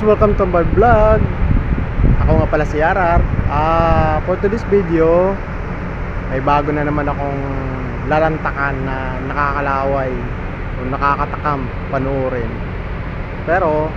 welcome to my vlog. Ako nga pala si RR Ah, For today's video May bago na naman akong lalantakan na nakakalaway O nakakatakam panuorin Pero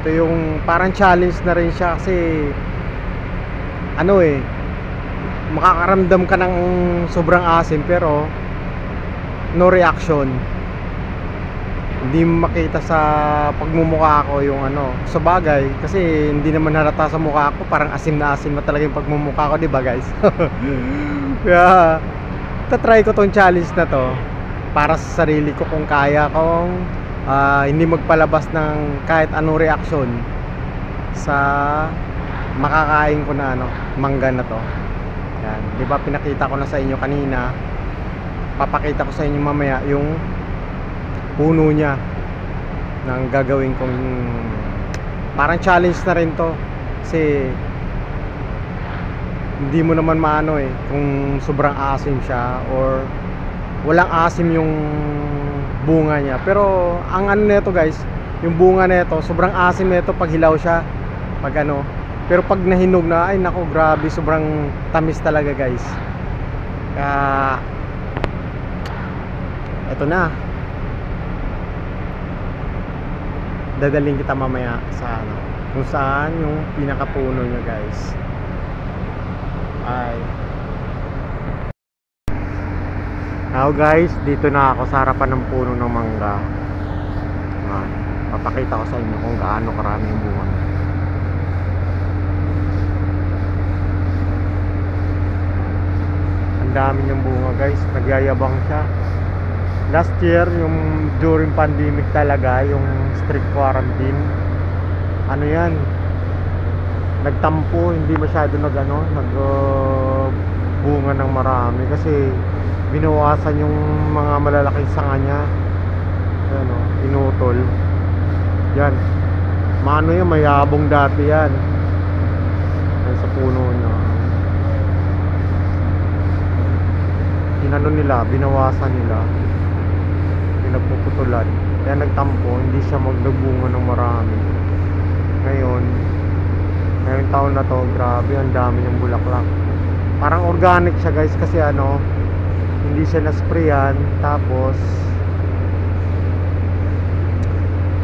Ito yung parang challenge na rin siya kasi Ano eh Makakaramdam ka ng sobrang asim pero No reaction hindi makita sa pagmumukha ko yung ano. Sa bagay kasi hindi naman halata sa mukha ko. Parang asim na asim na talaga yung pagmumukha ko di ba guys? Kaya tatry ko tong challenge na to para sa sarili ko kung kaya kong ah, hindi magpalabas ng kahit anong reaksyon sa makakain ko na ano mangga na to. Yan. Di ba pinakita ko na sa inyo kanina. Papakita ko sa inyo mamaya yung puno niya ng gagawin kong parang challenge na rin to. Kasi hindi mo naman maano eh kung sobrang asim siya or walang asim yung bunga niya. Pero ang ano nito guys yung bunga nito sobrang asim nito pag hilaw siya pag ano. Pero pag nahinog na ay nako grabe sobrang tamis talaga guys. Kaya eto na dadaling kita mamaya sa ano kung saan yung pinakapuno nyo guys. Ay. Now guys dito na ako sa harapan ng puno ng mangga. Ayan. papakita ko sa inyo kung gaano karami yung bunga. Niya. ang dami niyang bunga guys. Nagyayabang siya last year yung during pandemic talaga yung strict quarantine ano yan nagtampo hindi masyado nag ano nag uh, bunga ng marami. Kasi binawasan yung mga malalaking sanga niya. Ano inutol. Yan. Mano yan mayabong dati yan. Yan sa puno niya. Inano nila binawasan nila pinagpuputulan kaya nagtampo hindi siya magnagbunga ng marami. Ngayon ngayong taon na to grabe ang dami niyang bulaklak. Parang organic siya guys kasi ano hindi siya nasprayan. Tapos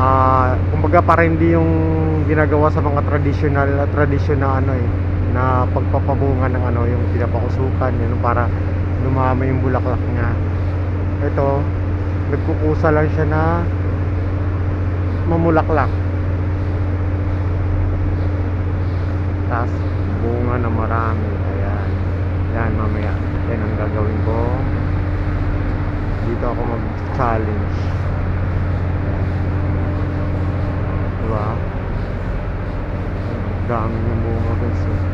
ah kumbaga parang hindi yung ginagawa sa mga traditional tradition na ano eh na pagpapabunga ng ano yung pinapakusukan yun para lumami yung bulaklak niya. Ito nagkukusa lang siya na mamulaklak. Tas bunga na marami. Ayan. Yan mamaya. Yan ang gagawin ko. Dito ako mag challenge diba dami yung bunga guys.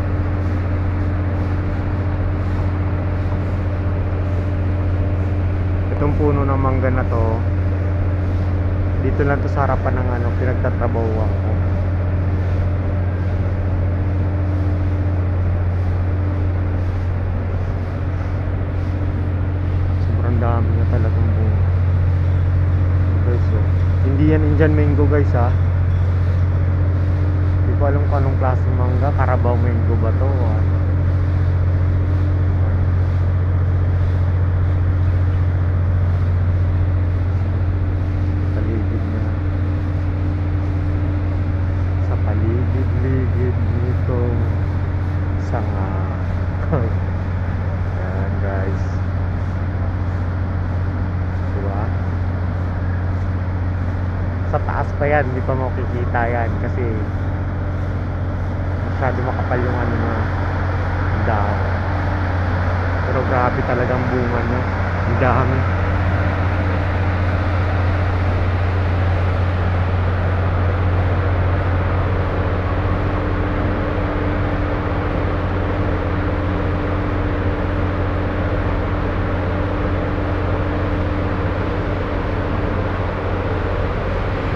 Itong puno ng mangga na to dito lang to sa harapan ng ano pinagtatrabahuan ko sobrang dami na talagang bunga guys oh. hindi yan Indian mango guys ha hindi ko alam kung anong klaseng mangga Carabao mango ba to ah. paligid niya sa paligid-ligid nito sanga yan guys diba sa taas pa yan hindi pa makikita yan kasi masyado makapal yung ano na dahon. Pero grabe talagang bunga niya ang dami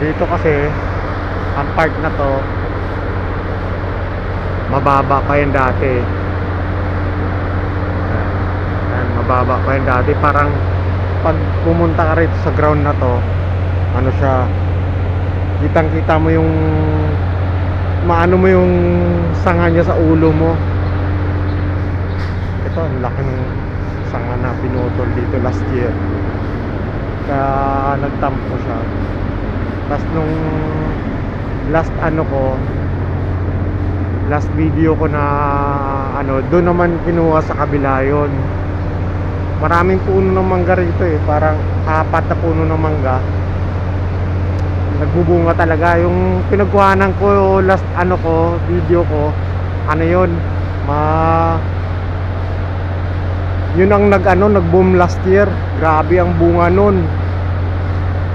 dito kasi ang park na to mababa pa yan dati. Ayan. Mababa pa yan dati. Parang pag pumunta ka rito sa ground na to ano siya kitang kita mo yung maano mo yung sanga niya sa ulo mo. Ito ang laki ng sanga na pinutol dito last year. Kaya nagtampo siya tapos nung last ano ko last video ko na ano doon naman kinuha sa kabila yon maraming puno ng mangga rito eh parang apat na puno ng mangga. Nagbubunga talaga. Yung pinagkuhanan ko last ano ko video ko ano yon ma yun ang nag ano nag boom last year. Grabe ang bunga nun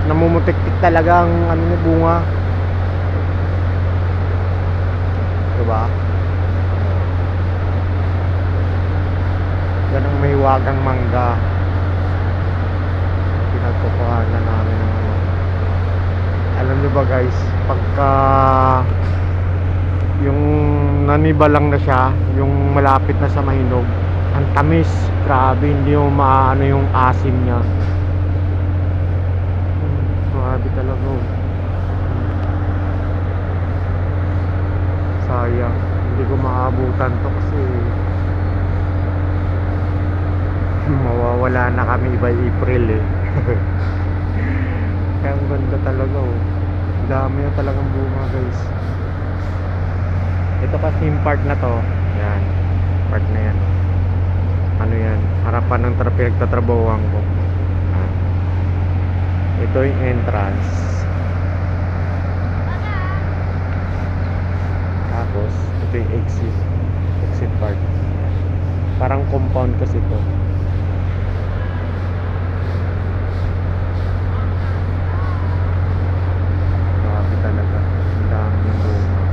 namumutik-tik talaga ang ano niya bunga. Diba? Yan ang mahiwagang mangga. Pinagkukuhanan namin ng ano. Alam nyo ba guys pagka yung naniba lang na siya yung malapit na sa mahinog ang tamis. Grabe hindi mo maano yung asim niya grabe talaga oh. sayang. Hindi ko maabutan to kasi mawawala na kami by April eh. Kaya ang ganda talaga oh. Dami na talagang bunga guys. Ito kasi yung part na to. Yan. Part na yan. Ano yan? Harapan ng tra pinagtatrabahuan ko. Ito yung entrance. Tapos ito yung exit. Exit part. Parang compound kasi to grabe talaga ang dami ng bunga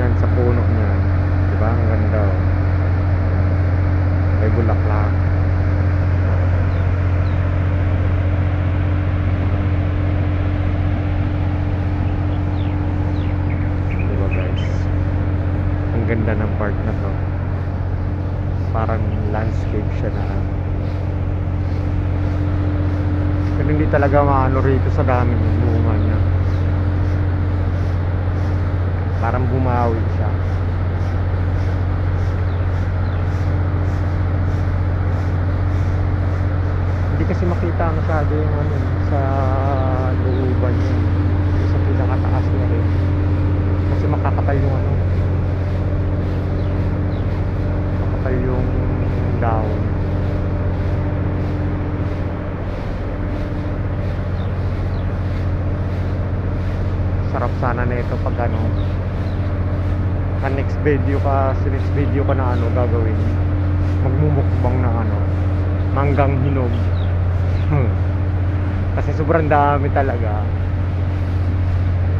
yan sa puno niyan di ba ang ganda oh. may bulaklak di ba guys ang ganda ng part na to. Parang landscape siya na. Pero hindi talaga maano rito sa dami ng bunga niya. Parang bumawi siya. Hindi kasi makita masyado yung ano sa looban niya. Sa pinakataas niya rin. Kasi makakapal yung ano makapal yung down. Sarap sana na ito pag ano ka next video ka sa next video ka na ano gagawin. Magmumukbang na ano manggang hinog. Kasi sobrang dami talaga.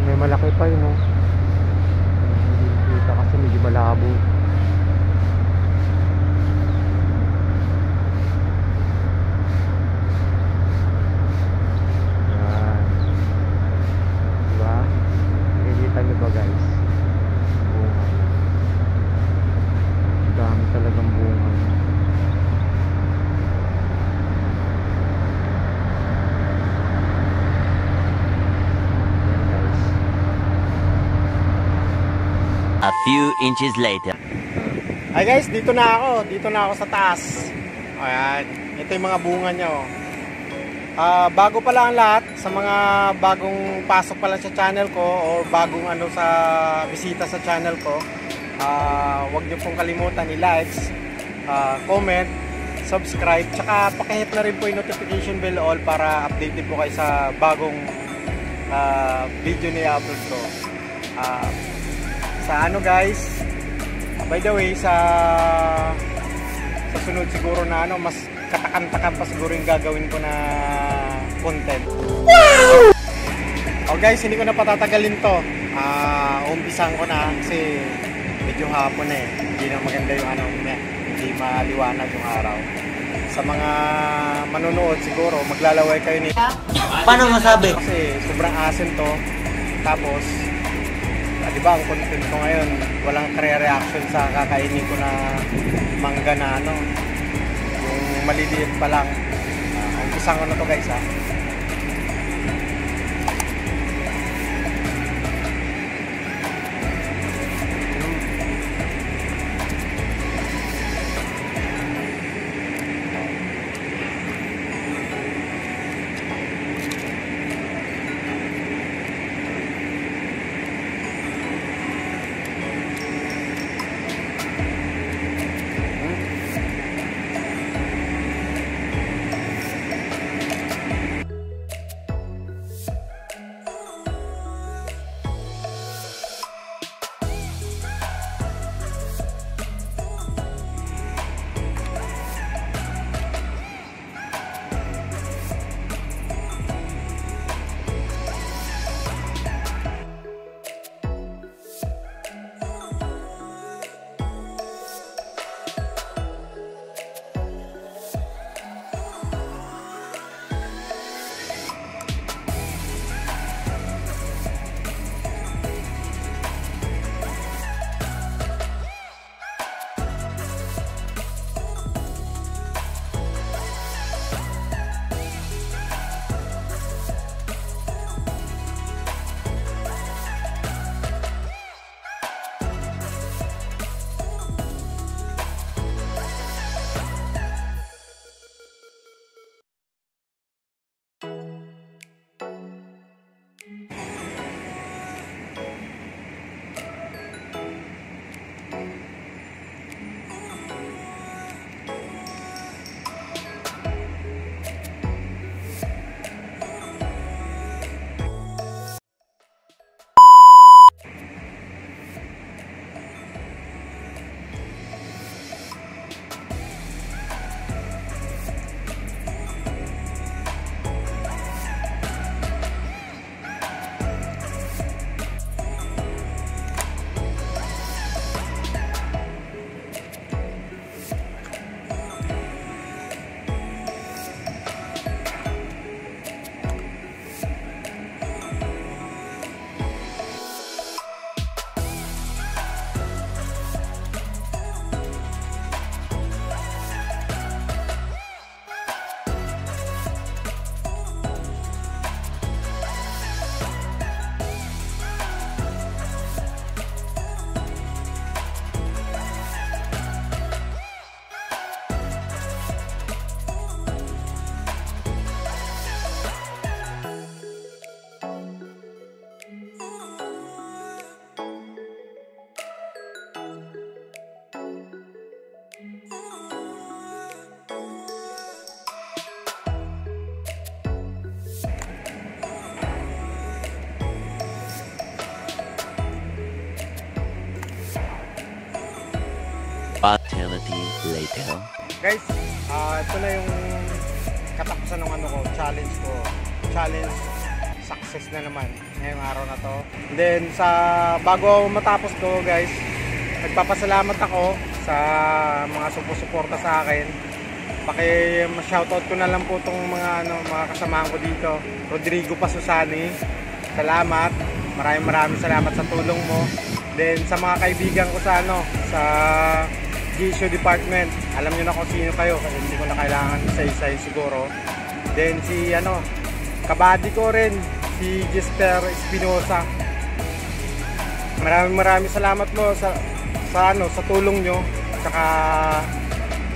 May malaki pa yun oh. Hindi kita kasi medyo malabo yan diba nakikita nyo ba guys bunga Ang dami talagang bunga A few inches later. Hi guys, dito na ako. Dito na ako sa taas. Ayan. Ito yung mga bunga niya oh. Ah, bago pa lang ang lahat sa mga bagong pasok pa lang sa channel ko or bagong ano sa bisita sa channel ko. Ah, wag niyo pong kalimutan i-likes, ah, comment, subscribe, tsaka pakihit na rin po yung notification bell all para updated po kayo sa bagong ah, video ni upload ko. Ah, sa ano guys, by the way sa sa sunod siguro na ano mas katakan-takan pa siguro yung gagawin ko na content. Wow! Oh guys, hindi ko na patatagalin to. Ah, umpisan ko na kasi medyo hapon eh. Hindi na maganda yung ano, hindi maliwanag yung araw. Sa mga manonood siguro, maglalaway kayo ni Paano masabi? kasi sobrang asin to. Tapos, ah, di ba ang content ko ngayon, walang kare-reaction sa kakainin ko na mangga na ano. Maliliit pa lang. Uh, umpisang ko na to guys ha. Later. Guys, ah ito na yung katapusan ng ano ko, challenge ko. Challenge success na naman ngayong araw na to. Then sa bago matapos to guys, nagpapasalamat ako sa mga sumusuporta sa akin. Paki shoutout ko na lang po tong mga ano mga kasamahan ko dito. Rodrigo Pasusani. Salamat. Maraming maraming salamat sa tulong mo. Then sa mga kaibigan ko sa ano sa Gisio Department. Alam niyo na kung sino kayo kasi hindi ko na kailangan isa-isa siguro. Then si ano, kabady ko rin si Gisper Espinosa. Maraming maraming salamat mo sa sa ano, sa tulong nyo. Tsaka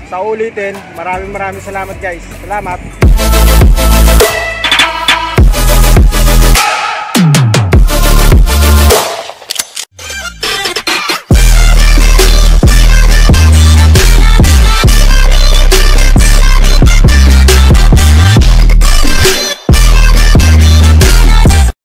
sa ulitin, maraming maraming salamat guys. Salamat.